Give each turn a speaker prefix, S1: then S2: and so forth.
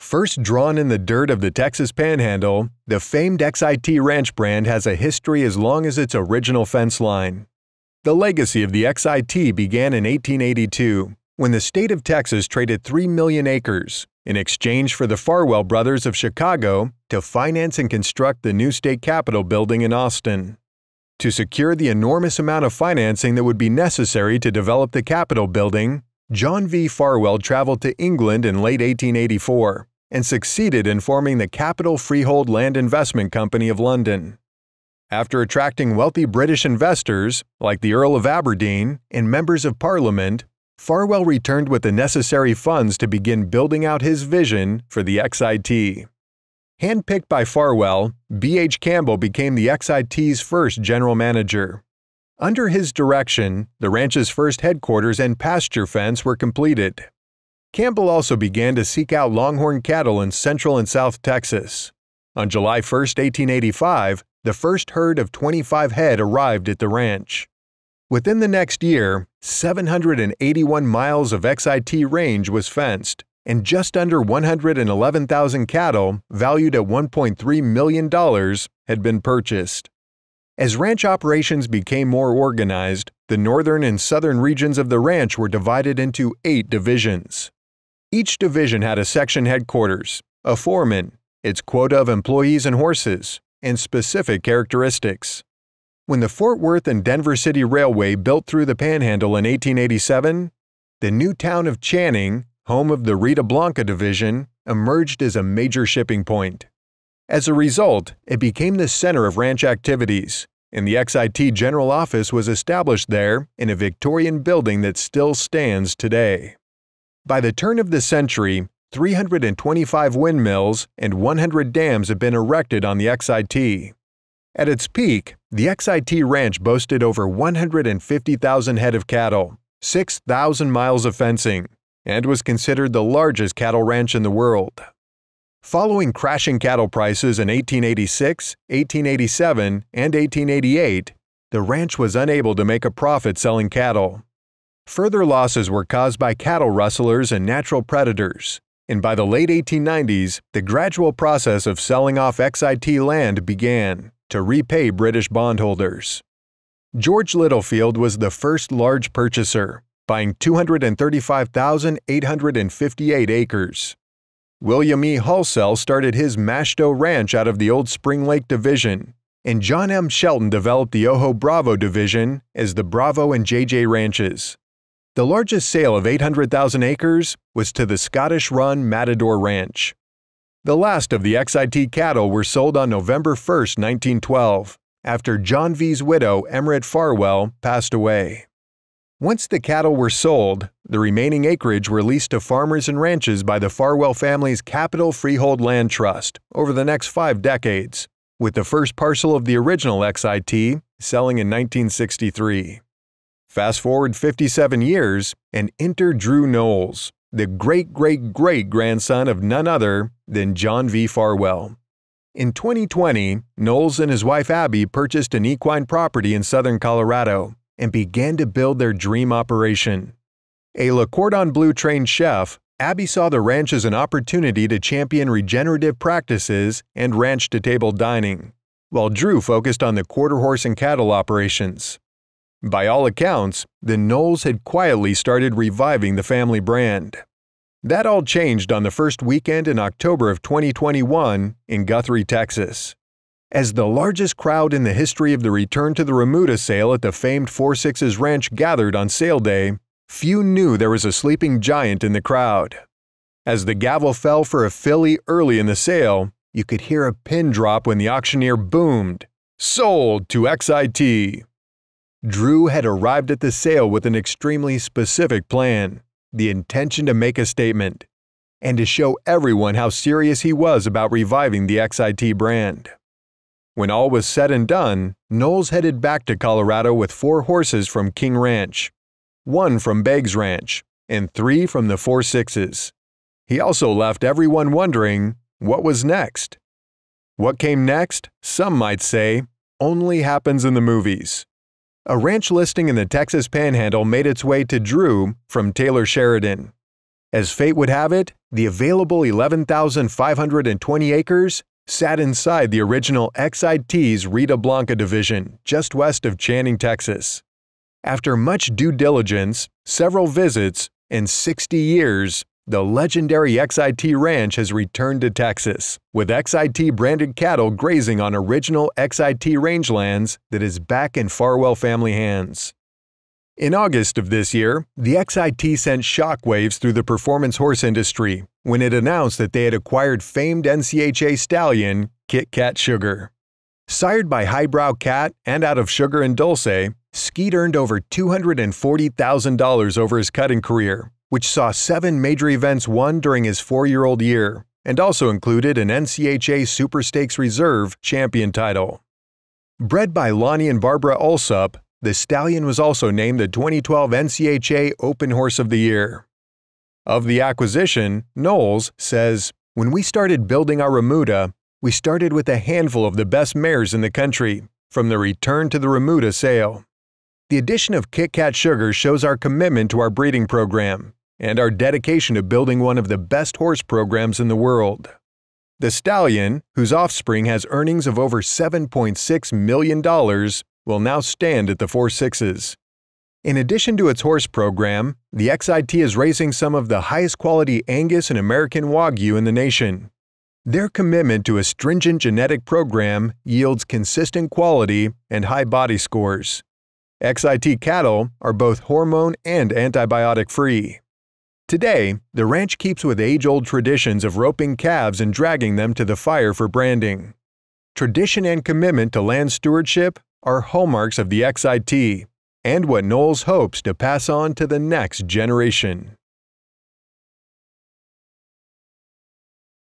S1: First drawn in the dirt of the Texas Panhandle, the famed XIT Ranch brand has a history as long as its original fence line. The legacy of the XIT began in 1882 when the state of Texas traded 3 million acres in exchange for the Farwell brothers of Chicago to finance and construct the new state capitol building in Austin. To secure the enormous amount of financing that would be necessary to develop the Capitol building, John V. Farwell traveled to England in late 1884 and succeeded in forming the Capitol Freehold Land Investment Company of London. After attracting wealthy British investors, like the Earl of Aberdeen and members of Parliament, Farwell returned with the necessary funds to begin building out his vision for the XIT. Handpicked by Farwell, B.H. Campbell became the XIT's first general manager. Under his direction, the ranch's first headquarters and pasture fence were completed. Campbell also began to seek out longhorn cattle in central and south Texas. On July 1, 1885, the first herd of 25 head arrived at the ranch. Within the next year, 781 miles of XIT range was fenced, and just under 111,000 cattle, valued at $1.3 million, had been purchased. As ranch operations became more organized, the northern and southern regions of the ranch were divided into eight divisions. Each division had a section headquarters, a foreman, its quota of employees and horses, and specific characteristics. When the Fort Worth and Denver City Railway built through the Panhandle in 1887, the new town of Channing, home of the Rita Blanca Division, emerged as a major shipping point. As a result, it became the center of ranch activities, and the XIT General Office was established there in a Victorian building that still stands today. By the turn of the century, 325 windmills and 100 dams have been erected on the XIT. At its peak, the XIT Ranch boasted over 150,000 head of cattle, 6,000 miles of fencing, and was considered the largest cattle ranch in the world. Following crashing cattle prices in 1886, 1887, and 1888, the ranch was unable to make a profit selling cattle. Further losses were caused by cattle rustlers and natural predators, and by the late 1890s, the gradual process of selling off XIT land began to repay British bondholders. George Littlefield was the first large purchaser, buying 235,858 acres. William E. Halsell started his Mashed O Ranch out of the old Spring Lake Division, and John M. Shelton developed the Ojo Bravo Division as the Bravo and JJ Ranches. The largest sale of 800,000 acres was to the Scottish run Matador Ranch. The last of the XIT cattle were sold on November 1, 1912, after John V.'s widow, Emmerich Farwell, passed away. Once the cattle were sold, the remaining acreage were leased to farmers and ranches by the Farwell family's Capitol Freehold Land Trust over the next five decades, with the first parcel of the original XIT selling in 1963. Fast forward 57 years, and enter Drew Knowles, the great great great grandson of none other than John V. Farwell. In 2020, Knowles and his wife Abby purchased an equine property in southern Colorado and began to build their dream operation. A Le Cordon Bleu trained chef, Abby saw the ranch as an opportunity to champion regenerative practices and ranch to table dining, while Drew focused on the quarter horse and cattle operations. By all accounts, the Knowles had quietly started reviving the family brand. That all changed on the first weekend in October of 2021 in Guthrie, Texas. As the largest crowd in the history of the return to the Remuda sale at the famed Four Sixes Ranch gathered on sale day, few knew there was a sleeping giant in the crowd. As the gavel fell for a filly early in the sale, you could hear a pin drop when the auctioneer boomed, Sold to XIT. Drew had arrived at the sale with an extremely specific plan the intention to make a statement and to show everyone how serious he was about reviving the XIT brand. When all was said and done, Knowles headed back to Colorado with four horses from King Ranch, one from Beggs Ranch, and three from the Four Sixes. He also left everyone wondering what was next. What came next, some might say, only happens in the movies. A ranch listing in the Texas Panhandle made its way to Drew from Taylor Sheridan. As fate would have it, the available 11,520 acres sat inside the original XIT's Rita Blanca division, just west of Channing, Texas. After much due diligence, several visits, and 60 years, the legendary XIT Ranch has returned to Texas, with XIT branded cattle grazing on original XIT rangelands that is back in Farwell family hands. In August of this year, the XIT sent shockwaves through the performance horse industry when it announced that they had acquired famed NCHA stallion Kit Kat Sugar. Sired by High Brow Cat and out of Sugar and Dulce, Skeet earned over $240,000 over his cutting career, which saw seven major events won during his four year old year, and also included an NCHA Super Stakes Reserve champion title. Bred by Lonnie and Barbara Allsup, the stallion was also named the 2012 NCHA Open Horse of the Year. Of the acquisition, Knowles says, When we started building our remuda, we started with a handful of the best mares in the country, from the return to the remuda sale. The addition of Kit Kat Sugar shows our commitment to our breeding program and our dedication to building one of the best horse programs in the world. The stallion, whose offspring has earnings of over $7.6 million, will now stand at the four sixes. In addition to its horse program, the XIT is raising some of the highest quality Angus and American Wagyu in the nation. Their commitment to a stringent genetic program yields consistent quality and high body scores. XIT cattle are both hormone and antibiotic free. Today, the ranch keeps with age old traditions of roping calves and dragging them to the fire for branding. Tradition and commitment to land stewardship are hallmarks of the XIT and what Knowles hopes to pass on to the next generation.